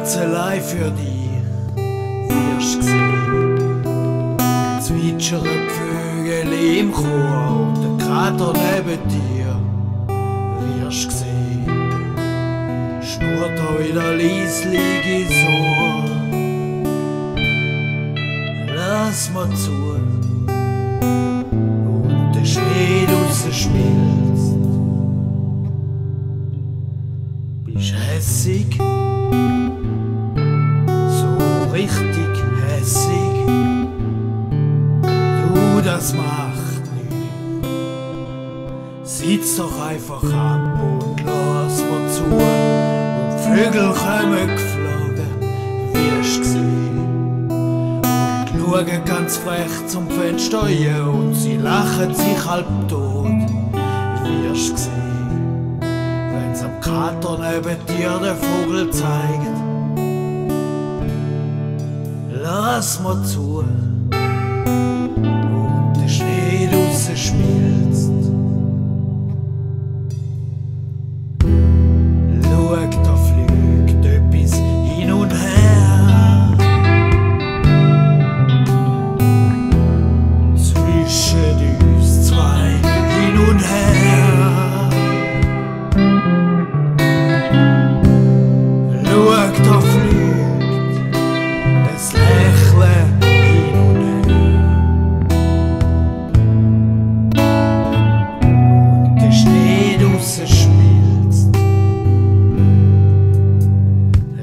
ganz allein für dich wirst gesehen. Zwitschern Vögel im Chor und der Krater neben dir wirst gesehen. Schnurrt da wieder leislich ins Ohr. Lass mir zu und der Schnee draussen schmilzt. Bist hässig, richtig hässig. Du, das macht nichts. Sitz doch einfach ab und lass mir zu. Und Vögel kommen geflogen, wirst gesehen. Und schauen ganz frech zum Fenster und sie lachen sich halb tot, wirst gesehen. Wenn's am Krater neben dir der Vogel zeigt, lass mir zu. Und der Schnee draussen schmilzt. Schau, da fliegt etwas hin und her. Zwischen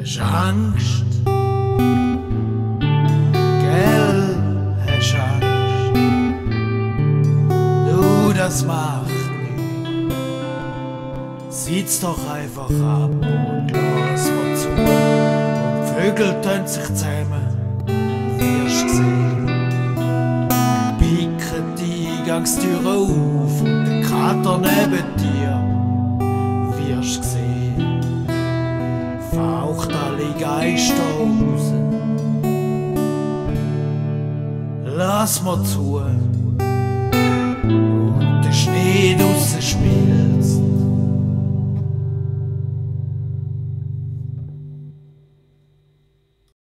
Hast Angst? Gell, hast Angst? Du, das macht nichts. Sitz doch einfach ab und lass mir zu. Und Vögel tun sich zusammen, wirst gesehen. Picken die Eingangstür auf und der Krater neben dir, taucht alle Geister raus. Lass mal zu und den Schnee draussen spielen.